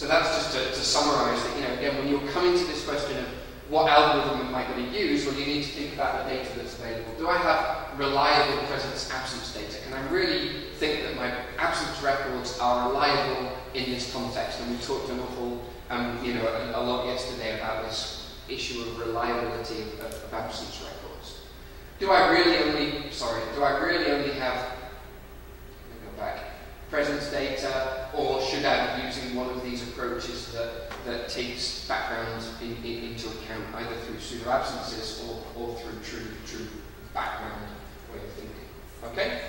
So that's just to, to summarize that, you know, again, when you're coming to this question of what algorithm am I going to use, well, you need to think about the data that's available. Do I have reliable presence-absence data? Can I really think that my absence records are reliable in this context? And we talked an awful, um, you know, a, a, lot yesterday about this issue of reliability of, of, absence records. Do I really only, sorry, do I really only have, let me go back, presence data, should using one of these approaches that, that takes background in, in, into account, either through pseudo absences or, or through true, true background way of thinking? Okay?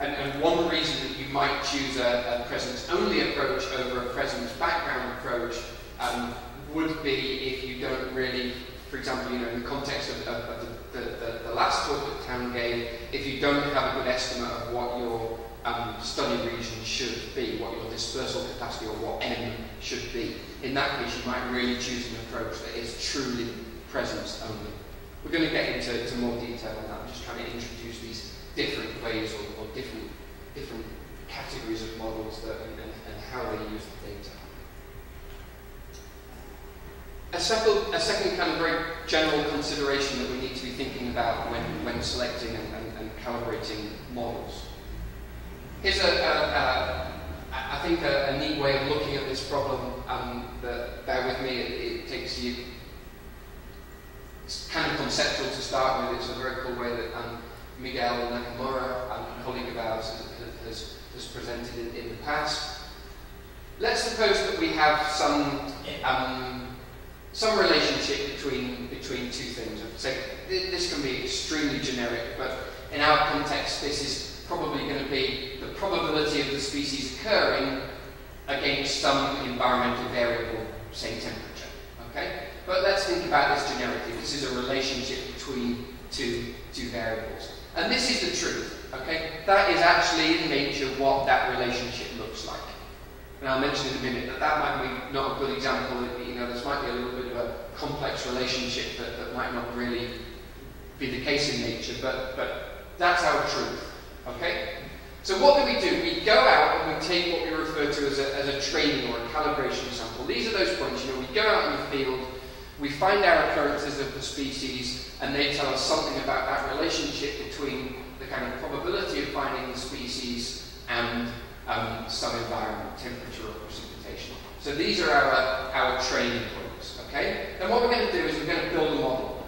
And, and one reason that you might choose a, a presence-only approach over a presence-background approach um, would be if you don't really, for example, you know, in the context of, of, of the, the, the, last talk that Town gave, if you don't have a good estimate of what your um, study region should be, what your dispersal capacity or what M should be. In that case, you might really choose an approach that is truly presence only. We're going to get into, into more detail on that. I'm just trying to introduce these different ways or, or different, different categories of models that, and, and how they use the data. A second, a second kind of very general consideration that we need to be thinking about when, when selecting and, and, and calibrating models Here's a, a, I think a, a, neat way of looking at this problem um, that, bear with me, it, it, takes you, it's kind of conceptual to start with, it's a very cool way that um, Miguel Nakamura, um, a colleague of ours, has, has presented in, in, the past. Let's suppose that we have some, um, some relationship between, between two things. So this can be extremely generic, but in our context, this is probably going to be the probability of the species occurring against some environmental variable, say temperature. Okay? But let's think about this generically. This is a relationship between two, two variables. And this is the truth. Okay? That is actually in nature what that relationship. And I'll mention in a minute that that might be not a good example. You know, this might be a little bit of a complex relationship that, that might not really be the case in nature, but, but that's our truth. Okay? So what do we do? We go out and we take what we refer to as a, as a training or a calibration sample. These are those points, you know, we go out in the field, we find our occurrences of the species, and they tell us something about that relationship between the kind of probability of finding the species and um, some environment, temperature or precipitation. So these are our, our training points, okay? And what we're going to do is we're going to build a model.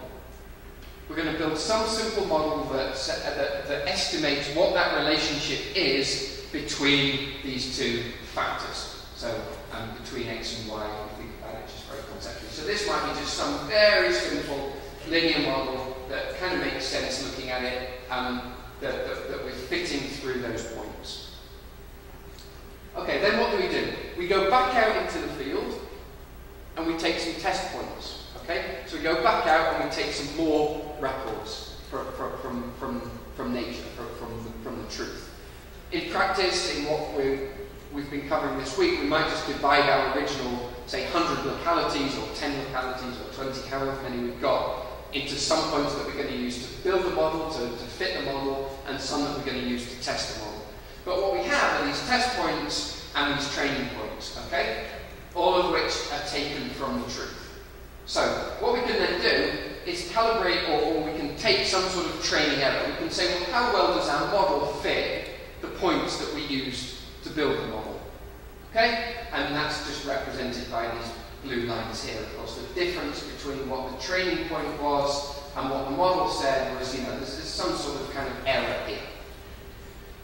We're going to build some simple model that, that, that estimates what that relationship is between these two factors. So um, between x and y, if you think about it just very conceptually. So this might be just some very simple linear model that kind of makes sense looking at it, um, that, that, that we're fitting through those points. Okay, then what do we do? We go back out into the field and we take some test points. Okay? So we go back out and we take some more records from, from, from, from nature, from, from, the, from the truth. In practice, in what we we've been covering this week, we might just divide our original, say, 100 localities or 10 localities or 20, however many we've got, into some points that we're going to use to build the model, to, to fit the model, and some that we're going to use to test the model. But what we have are these test points and these training points, okay? All of which are taken from the truth. So, what we can then do is calibrate, or, or, we can take some sort of training error. We can say, well, how well does our model fit the points that we used to build the model? Okay? And that's just represented by these blue lines here. Of course, the difference between what the training point was and what the model said was, you know, there's, there's some sort of kind of error here.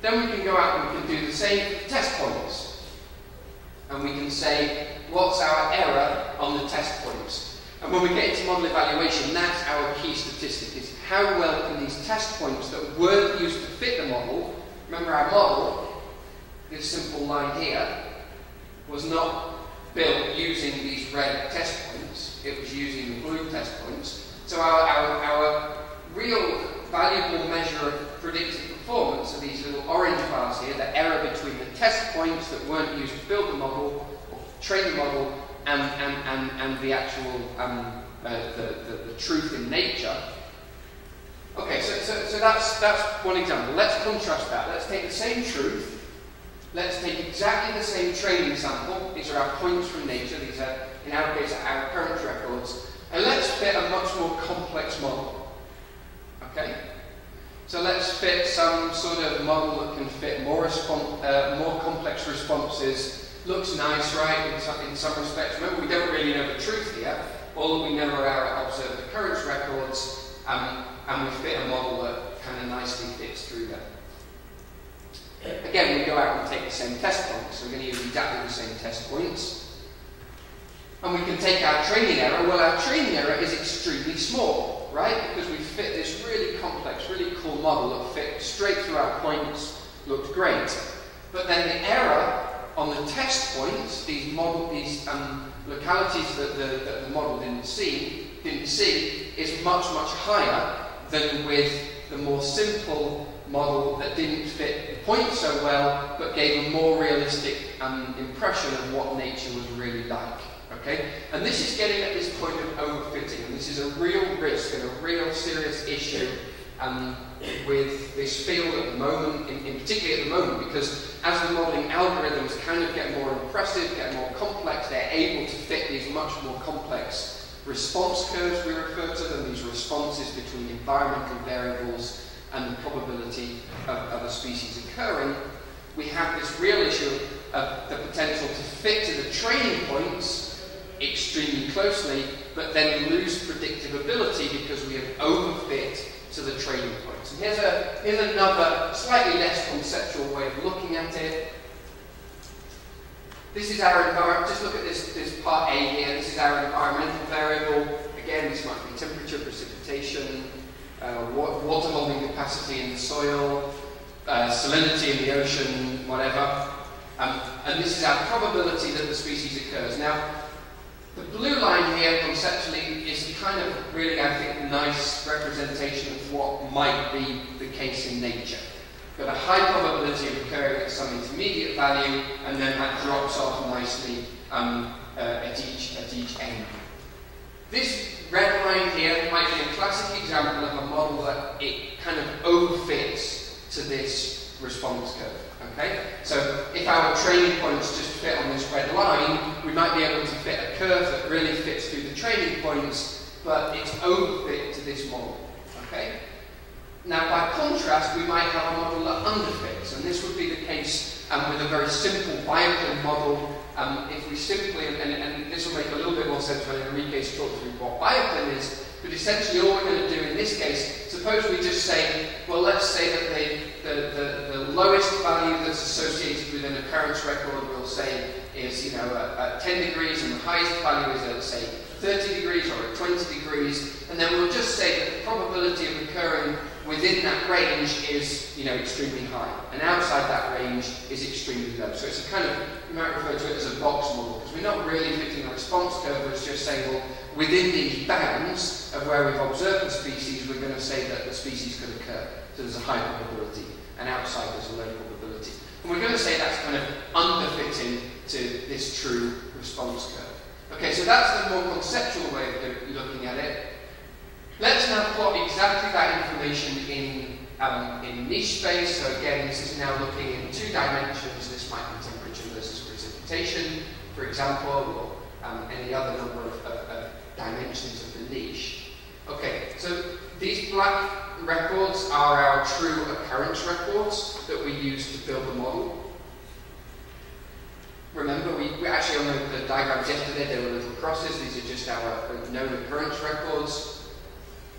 Then we can go out and we can do the same test points. And we can say, what's our error on the test points? And when we get into model evaluation, that's our key statistic, is how well can these test points that weren't used to fit the model, remember our model, this simple line here, was not built using these red test points, it was using the blue test points. So our, our, our real valuable measure of predictive performance are these little orange bars here, the error between the test points that weren't used to build the model, or train the model, and, and, and, and the actual um, uh, the, the, the, truth in nature. Okay, so, so, so that's, that's one example. Let's contrast that. Let's take the same truth, let's take exactly the same training sample, these are our points from nature, these are, in our case, our current records, and let's fit a much more complex model. Okay? So let's fit some sort of model that can fit more, uh, more complex responses. Looks nice, right, in some, in some respects. Remember, we don't really know the truth here. All that we know are our observed occurrence records, um, and we fit a model that kind of nicely fits through them. Again, we go out and take the same test points. So we're going to use exactly the same test points. And we can take our training error. Well, our training error is extremely small, right? Because we fit this really complex, really cool model that fit straight through our points, looked great. But then the error on the test points, these model, these um, localities that the, that the model didn't see, didn't see, is much, much higher than with the more simple model that didn't fit the point so well, but gave a more realistic um, impression of what nature was really like. Okay? And this is getting at this point of overfitting, and this is a real risk and a real serious issue um, with this field at the moment, in, in particularly at the moment, because as the modelling algorithms kind of get more impressive, get more complex, they're able to fit these much more complex response curves, we refer to them, these responses between environmental variables and the probability of, a species occurring, we have this real issue of the potential to fit to the training points extremely closely, but then lose predictability because we have overfit to the training points. And here's, a, here's another slightly less conceptual way of looking at it. This is our environment. Just look at this, this part A here. This is our environmental variable. Again, this might be temperature, precipitation, uh, water holding capacity in the soil, uh, salinity in the ocean, whatever. Um, and this is our probability that the species occurs. Now, the blue line here, conceptually, is kind of really, I think, nice representation of what might be the case in nature. Got a high probability of occurring at some intermediate value, and then that drops off nicely um, uh, at, each, at each end. This red line here might be a classic example of a model that it kind of overfits to this response curve. Okay? So if our training points just fit on this red line, we might be able to fit a curve that really fits through the training points, but it's overfit to this model. Okay? Now, by contrast, we might have a model that underfits, and this would be the case um, with a very simple Bioclim model. Um, if we simply, and, and, this will make a little bit more sense when Enrique's talked through what Bioclim is, but essentially all we're going to do in this case, suppose we just say, well, let's say that the, the, the, the lowest value that's associated with an occurrence record, we'll say, is, you know, at, at 10 degrees, and the highest value is at, say, 30 degrees or at 20 degrees, and then we'll just say that the probability of occurring within that range is, you know, extremely high, and outside that range is extremely low. So it's a kind of, you might refer to it as a box model, because we're not really fitting a response curve, it's just saying, well, within these bounds of where we've observed the species, we're going to say that the species could occur. So there's a high probability, and outside there's a low probability. And we're going to say that's kind of underfitting to this true response curve. Okay, so that's the more conceptual way of looking at it. Let's now plot exactly that information in, um, in niche space. So again, this is now looking in two dimensions. This might be temperature versus precipitation, for example, or um, any other number of, of, of dimensions of the niche. Okay, so these black records are our true occurrence records that we use to build the model. Remember, we, we actually on the, the diagrams yesterday, there were little crosses. These are just our known occurrence records.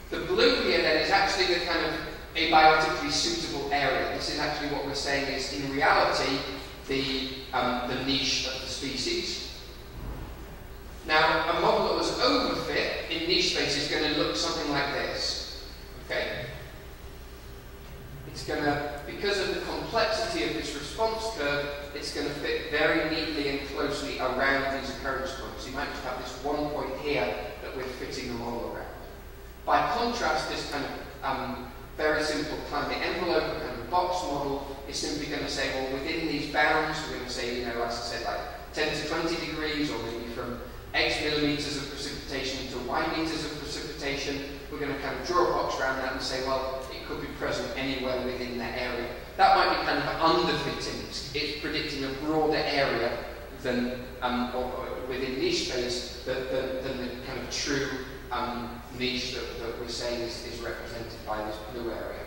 The blue here then is actually kind of abiotically suitable area. This is actually what we're saying is, in reality, the, um, the niche of the species. Now, a model that was overfit in niche space is going to look something like this. Okay? It's going to, because of the complexity of this response curve, it's going to fit very neatly and closely around these occurrence points. You might just have this one point here that we're fitting the model around. By contrast, this kind of um, very simple climate envelope, of box model, is simply going to say, well, within these bounds, we're going to say, you know, as I said, like 10 to 20 degrees, or maybe from X millimeters of precipitation to Y meters of precipitation. We're going to kind of draw a box around that and say, well, it could be present anywhere within that area. that might be kind of underfitting. It's predicting a broader area than um, or, or within niche space than, than, than, the kind of true um, niche that, that we're saying is, is represented by this blue area.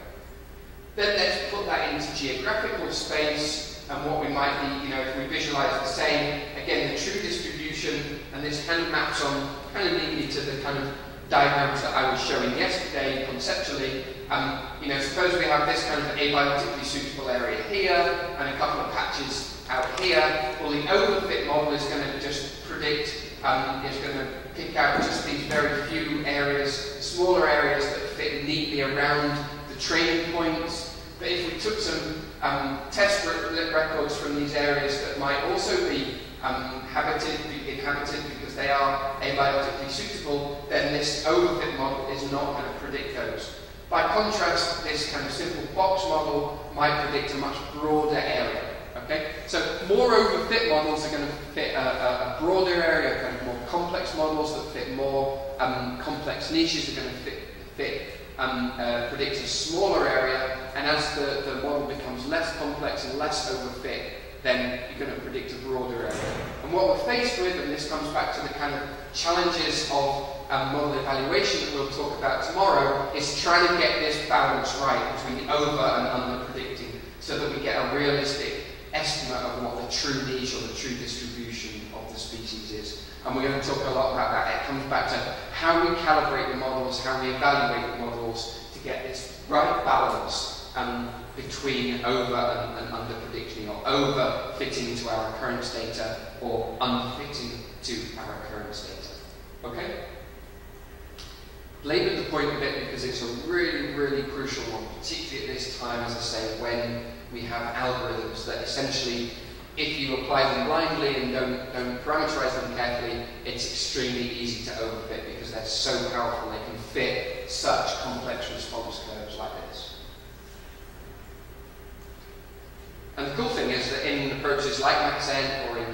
Then let's put that into geographical space and what we might be, you know, if we visualize the same, again, the true distribution, and this kind of maps on kind of neatly to the kind of diagrams that I was showing yesterday conceptually. Um, you know, suppose we have this kind of abiotically suitable area here and a couple of patches out here. Well, the overfit model is going to just predict, um, is going to pick out just these very few areas, smaller areas that fit neatly around the training points. But if we took some um, test records from these areas that might also be um, habited, be inhabited because they are abiotically suitable, then this overfit model is not going to predict those. By contrast, this kind of simple box model might predict a much broader area. Okay? So more overfit models are going to fit a, a, a, broader area, kind of more complex models that fit more um, complex niches are going to fit, fit um, uh, predict a smaller area, and as the, the model becomes less complex and less overfit, then you're going to predict a broader area. And what we're faced with, and this comes back to the kind of challenges of um, model evaluation that we'll talk about tomorrow, is trying to get this balance right between over and under predicting so that we get a realistic estimate of what the true niche or the true distribution of the species is. And we're going to talk a lot about that. It comes back to how we calibrate the models, how we evaluate the models to get this right balance um, between over and, and under predicting, or over fitting to our occurrence data, or unfitting to our occurrence data. Okay? Labour the point a bit because it's a really, really crucial one, particularly at this time, as I say, when we have algorithms that essentially, if you apply them blindly and don't, don't parameterize them carefully, it's extremely easy to overfit because they're so powerful they can fit such complex response curves like this. And the cool thing is that in approaches like MaxEnt or in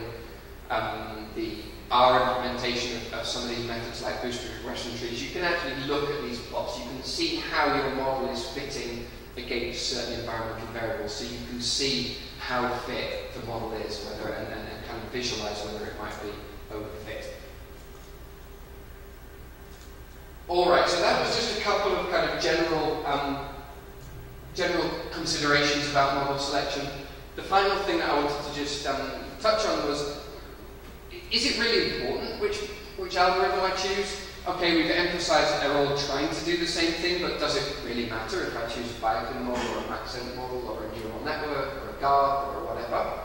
um, the R implementation of, of, some of these methods like boosted regression trees, you can actually look at these plots. You can see how your model is fitting against certain environmental variables so you can see how fit the model is whether and, and, and kind of visualize whether it might be overfit. Alright, so that was just a couple of kind of general um, general considerations about model selection. The final thing that I wanted to just um, touch on was, is it really important which, which algorithm I choose? okay, we've emphasized that they're all trying to do the same thing, but does it really matter if I choose a Bioclim model or a MaxEnt model or a neural network or a GARP or whatever?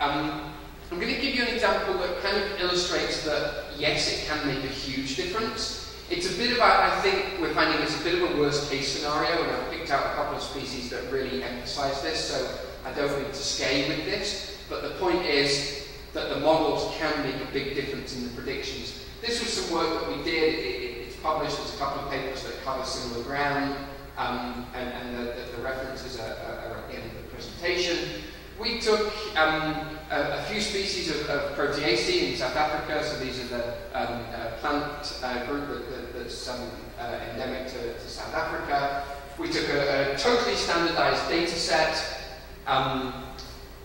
Um, I'm going to give you an example that kind of illustrates that, yes, it can make a huge difference. It's a bit about, I think we're finding it's a bit of a worst case scenario, and I've picked out a couple of species that really emphasize this, so I don't need to scale with this, but the point is that the models can make a big difference in the predictions this was some work that we did. It, it, it's published. There's a couple of papers that cover similar ground, um, and, and the, the, the, references are, are, at the end of the presentation. We took um, a, a, few species of, of, Proteaceae in South Africa, so these are the um, uh, plant uh, group that, that, that's um, uh, endemic to, to, South Africa. We took a, a totally standardized data set. Um,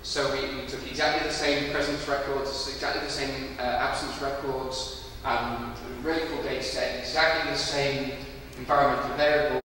so we, we, took exactly the same presence records, exactly the same uh, absence records, um, really cool data set, exactly the same environmental variable